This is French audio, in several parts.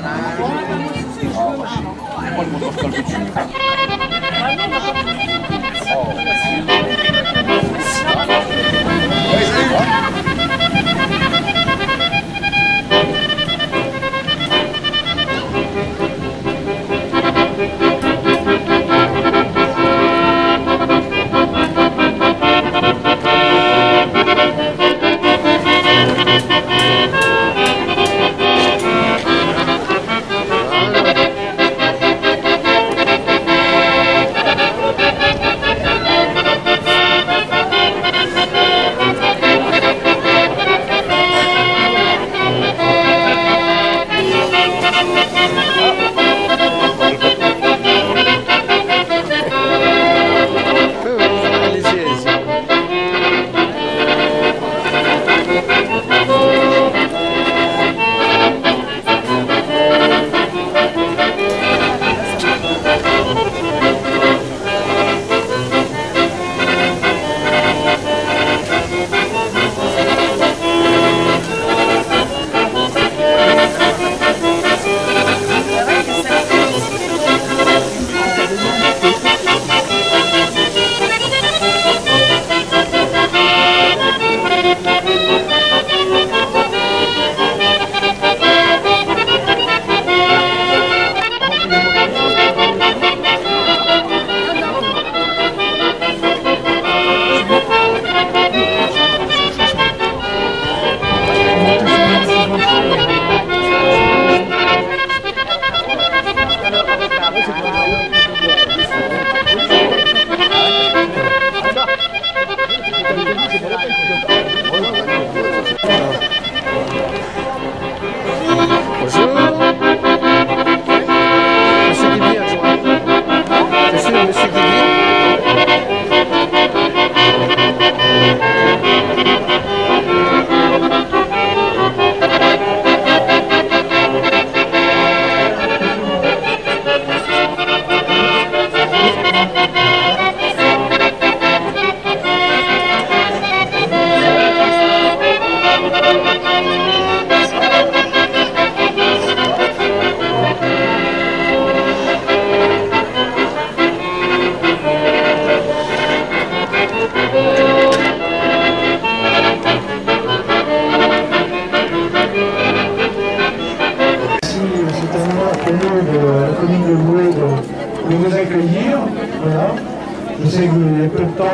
拜拜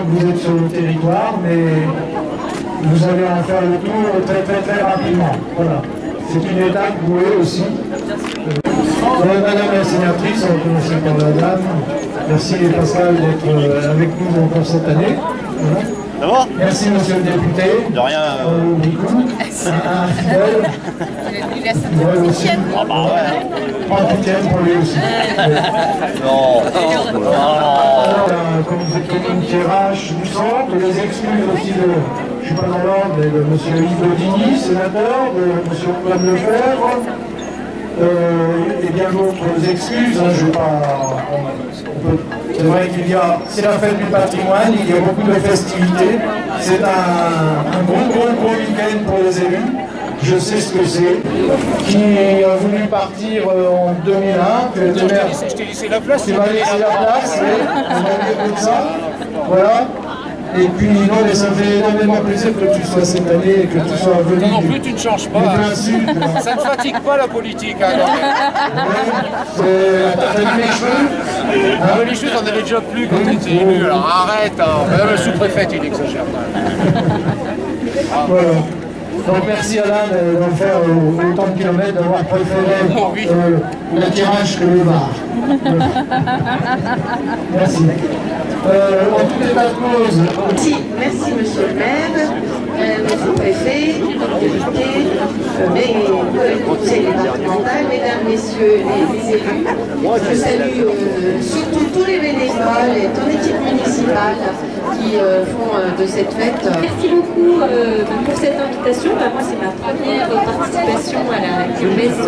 que vous êtes sur le territoire, mais vous allez en faire le tour très très très rapidement. Voilà. C'est une étape vouée aussi. Euh, Madame la sénatrice, on commence par la dame. Merci Pascal d'être euh, avec nous encore cette année. Voilà. Va? Merci Monsieur le député. De rien. Euh, euh, Nico. Un fidèle. Aussi. Ah bah ouais. Pour lui aussi. Non. Euh, comme vous êtes commune Thiérache du centre, les excuses aussi de, je suis pas dans l'ordre, mais de M. Yves Dini, sénateur, de M. Antoine Lefebvre, euh, et bien d'autres excuses. hein, je vais pas, c'est vrai qu'il y a, c'est la fête du patrimoine, il y a beaucoup de festivités. C'est un, un gros, gros, gros week-end pour les élus. Je sais ce que c'est. Qui a voulu partir euh, en 2001, que le maire Je t'ai laissé la place. tu m'as laissé la place, oui, comme ça. Voilà. Et puis, non, mais ça me fait énormément plaisir que tu sois cette année et que tu sois venu. Non du- plus, tu ne changes pas. sud. Ça ne fatigue pas la politique. Hein, non. C'est- T'as vu mes cheveux mais les choses, on avait déjà plus quand tu étais élu. Alors arrête. Hein. Même le sous-préfet, il exagère. Voilà. Donc merci Alain de- d'en faire euh, autant de kilomètres, d'avoir préféré euh, le tirage que le bar. merci. Euh, en tout état de cause, Merci, merci Monsieur le maire, mesdames, messieurs les, élus. Je salue surtout tous les bénévoles et toute l'équipe municipale qui font de cette fête. Merci beaucoup euh, pour cette invitation. Bah, moi, c'est ma première participation à la kermesse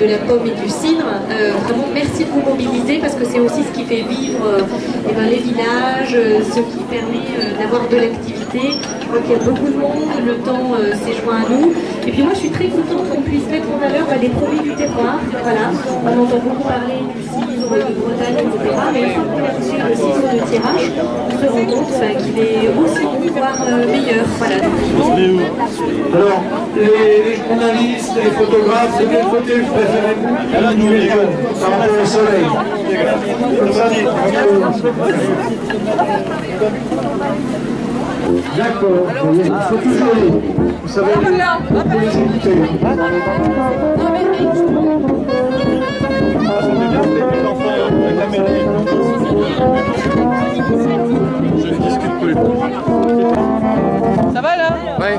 de la pomme et du cidre. Euh, vraiment, merci de vous mobiliser parce que c'est aussi ce qui fait vivre euh, eh ben, les villages, ce qui permet d'avoir de l'activité. Je crois qu'il y a beaucoup de monde, le temps euh, s'est joint à nous. Et puis moi, je suis très contente qu'on puisse mettre en valeur bah, les produits du terroir. Voilà, on entend beaucoup parler du cidre de Bretagne, etc. Mais une fois qu'on a reçu le cidre de tirage, on se rend compte bah, qu'il est aussi bon, voire euh, meilleur. Voilà. Alors, les, les journalistes, les photographes, de quel côté vous préférez-vous Là, nous les jeunes, par rapport au soleil. Comme ça, D'accord, vous faut toujours aller. Vous savez, il faut les écouter. Ça va là? Ouais.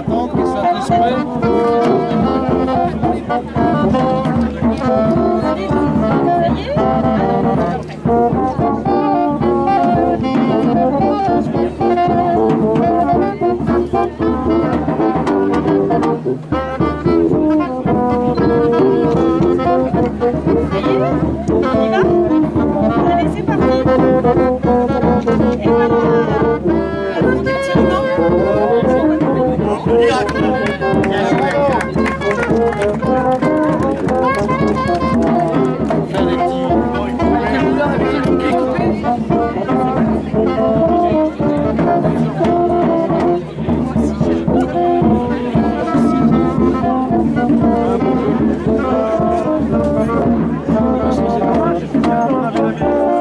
Bien.